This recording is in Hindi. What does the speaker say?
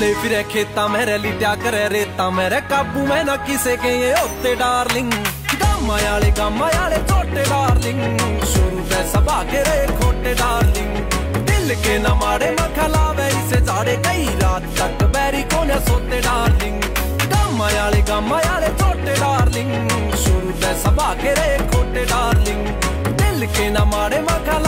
चले फिरे खेता मेरे लिट्या करे रेता। मेरे काबू में ना किसे के ये होते डार्लिंग। गामा आले छोटे डार्लिंग। शुरू पे सब आगे रे खोटे डार्लिंग। दिल के न मारे मखा लावे, इसे जाड़े कई रात तक बैरी कोने सोते डार्लिंग। गामा आले छोटे डार्लिंग। शुरू पे सब आगे रे खोटे डार्लिंग। दिल के ना मारे मखा